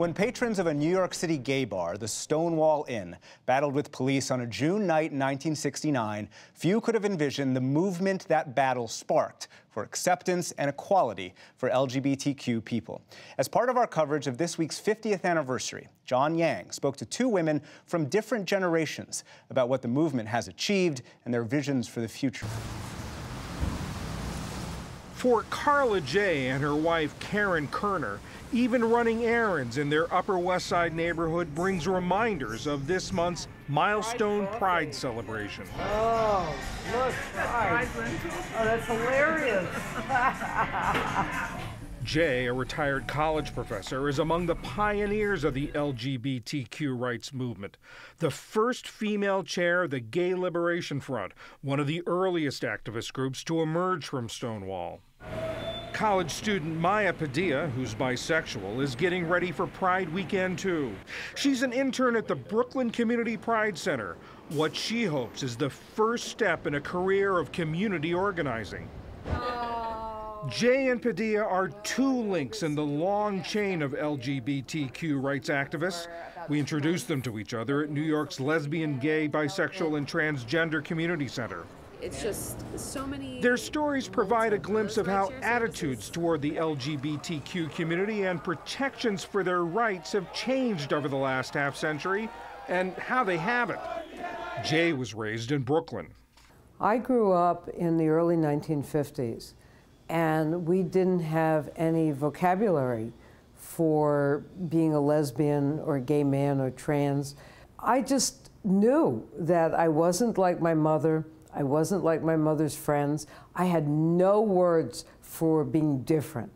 When patrons of a New York City gay bar, the Stonewall Inn, battled with police on a June night in 1969, few could have envisioned the movement that battle sparked for acceptance and equality for LGBTQ people. As part of our coverage of this week's 50th anniversary, John Yang spoke to two women from different generations about what the movement has achieved and their visions for the future. For Karla Jay and her wife Karen Kerner, even running errands in their Upper West Side neighborhood brings reminders of this month's milestone Pride celebration. Oh, look, Pride. Oh, that's hilarious. Jay, a retired college professor, is among the pioneers of the LGBTQ rights movement. The first female chair of the Gay Liberation Front, one of the earliest activist groups to emerge from Stonewall. College student Maya Padilla, who's bisexual, is getting ready for Pride weekend too. She's an intern at the Brooklyn Community Pride Center, what she hopes is the first step in a career of community organizing. Jay and Padilla are two links in the long chain of LGBTQ rights activists. We introduced them to each other at New York's Lesbian, Gay, Bisexual, and Transgender Community Center. It's just so many. Their stories provide a glimpse of how attitudes toward the LGBTQ community and protections for their rights have changed over the last half century and how they haven't. Jay was raised in Brooklyn. I grew up in the early 1950s, and we didn't have any vocabulary for being a lesbian or a gay man or trans. I just knew that I wasn't like my mother. I wasn't like my mother's friends. I had no words for being different.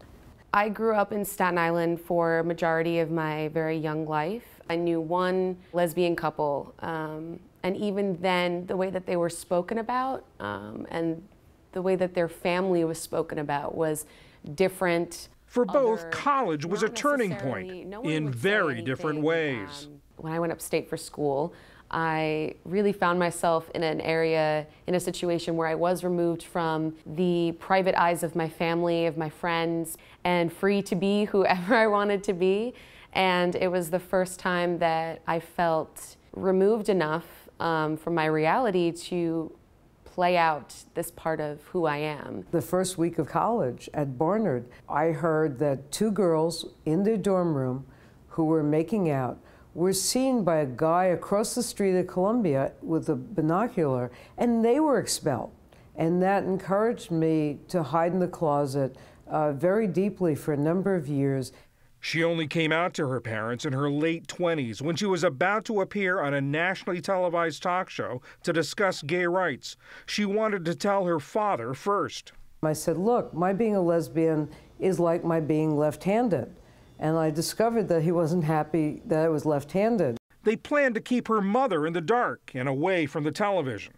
I grew up in Staten Island for a majority of my very young life. I knew one lesbian couple, um, and even then, the way that they were spoken about um, and the way that their family was spoken about was different. For both, other, college was a turning point no in very different ways. Um, when I went upstate for school, I really found myself in an area, in a situation where I was removed from the private eyes of my family, of my friends, and free to be whoever I wanted to be. And it was the first time that I felt removed enough um, from my reality to play out this part of who I am. The first week of college at Barnard, I heard that two girls in their dorm room who were making out were seen by a guy across the street at Columbia with a binocular, and they were expelled. And that encouraged me to hide in the closet uh, very deeply for a number of years. She only came out to her parents in her late 20s when she was about to appear on a nationally televised talk show to discuss gay rights. She wanted to tell her father first. I said, Look, my being a lesbian is like my being left handed and I discovered that he wasn't happy that I was left handed. They planned to keep her mother in the dark and away from the television.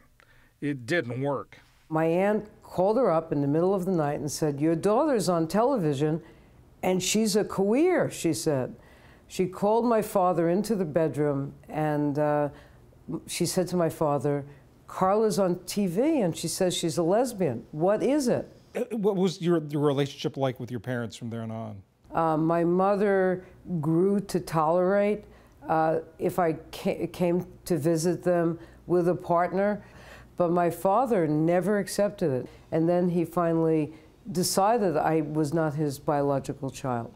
It didn't work. My aunt called her up in the middle of the night and said, Your daughter's on television and she's a queer, she said. She called my father into the bedroom and uh, she said to my father, Karla's on TV and she says she's a lesbian. What is it? Uh, what was your, your relationship like with your parents from there on? Uh, my mother grew to tolerate uh, if I ca came to visit them with a partner, but my father never accepted it. And then he finally decided I was not his biological child.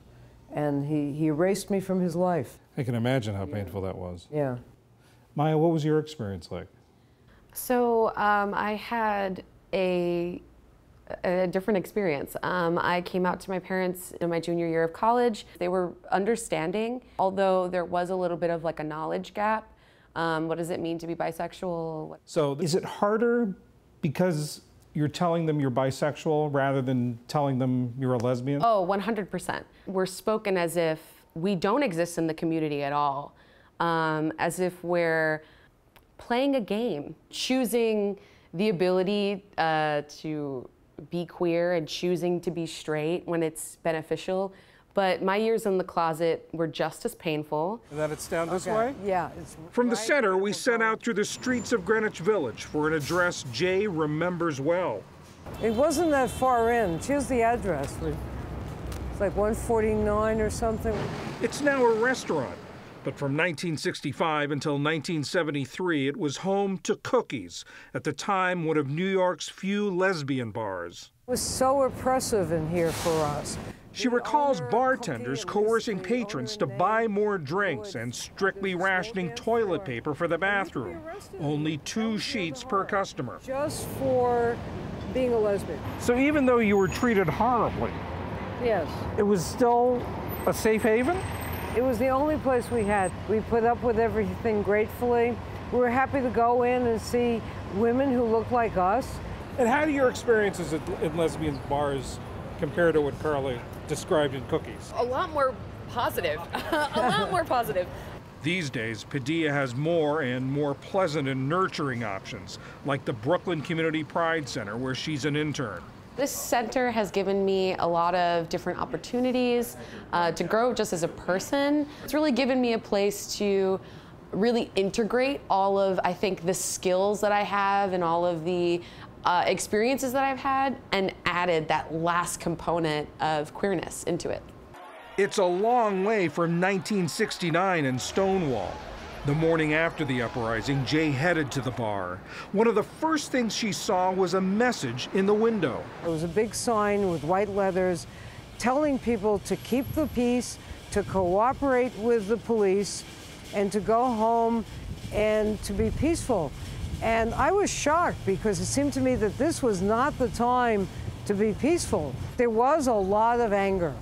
And he, he erased me from his life. I can imagine how painful that was. Yeah. Maya, what was your experience like? So um, I had a a different experience. Um, I came out to my parents in my junior year of college. They were understanding, although there was a little bit of like a knowledge gap. Um, what does it mean to be bisexual? So is it harder because you're telling them you're bisexual rather than telling them you're a lesbian? Oh, 100%. We're spoken as if we don't exist in the community at all, um, as if we're playing a game, choosing the ability uh, to be queer and choosing to be straight when it's beneficial. But my years in the closet were just as painful. And then it's down this okay. way? Yeah. From the center, we set out through the streets of Greenwich Village for an address Jay remembers well. It wasn't that far in. Here's the address. It's like 149 or something. It's now a restaurant. But from 1965 until 1973, it was home to Kooky's, at the time one of New York's few lesbian bars. It was so oppressive in here for us. She recalls bartenders coercing patrons to buy more drinks and strictly rationing toilet paper for the bathroom. Only two sheets per customer. Just for being a lesbian. So even though you were treated horribly, Yes. it was still a safe haven? It was the only place we had. We put up with everything gratefully. We were happy to go in and see women who looked like us. And how do your experiences at, in lesbian bars compare to what Carly described in Kooky's? A lot more positive. a lot more positive. These days, Padilla has more and more pleasant and nurturing options, like the Brooklyn Community Pride Center, where she's an intern. This center has given me a lot of different opportunities uh, to grow just as a person. It's really given me a place to really integrate all of, I think, the skills that I have and all of the uh, experiences that I've had and added that last component of queerness into it. It's a long way from 1969 and Stonewall. The morning after the uprising, Jay headed to the bar. One of the first things she saw was a message in the window. It was a big sign with white letters telling people to keep the peace, to cooperate with the police, and to go home and to be peaceful. And I was shocked because it seemed to me that this was not the time to be peaceful. There was a lot of anger,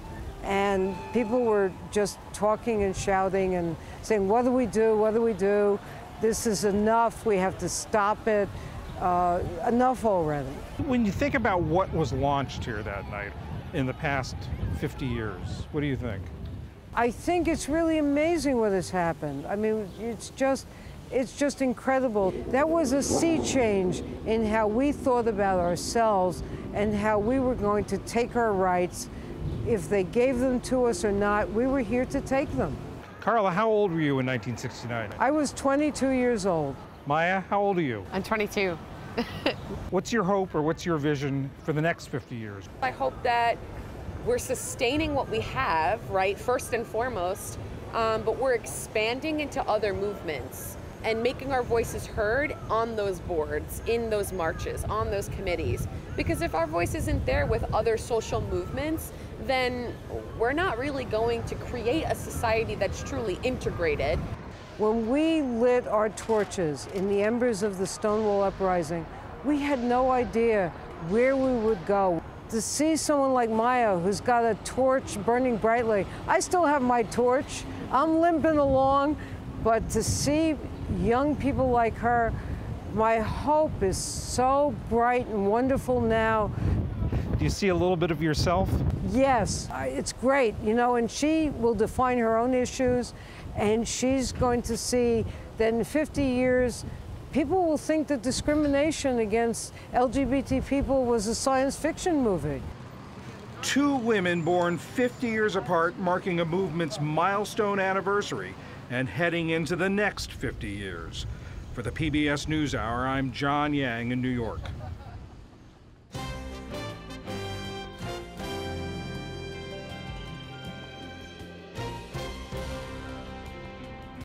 and people were just talking and shouting and saying, What do we do? What do we do? This is enough. We have to stop it. Uh, enough already. When you think about what was launched here that night in the past 50 years, what do you think? I think it's really amazing what has happened. I mean, it's just, it's just incredible. That was a sea change in how we thought about ourselves and how we were going to take our rights. If they gave them to us or not, we were here to take them. Karla, how old were you in 1969? I was 22 years old. Maya, how old are you? I'm 22. What's your hope or what's your vision for the next 50 years? I hope that we're sustaining what we have, right, first and foremost, um, but we're expanding into other movements and making our voices heard on those boards, in those marches, on those committees. Because if our voice isn't there with other social movements, then we're not really going to create a society that's truly integrated. When we lit our torches in the embers of the Stonewall Uprising, we had no idea where we would go. To see someone like Maya, who's got a torch burning brightly, I still have my torch, I'm limping along, but to see young people like her, my hope is so bright and wonderful now. Do you see a little bit of yourself? Yes, it's great, you know, and she will define her own issues, and she's going to see that in 50 years, people will think that discrimination against LGBT people was a science fiction movie. Two women born 50 years apart, marking a movement's milestone anniversary and heading into the next 50 years. For the PBS NewsHour, I'm John Yang in New York.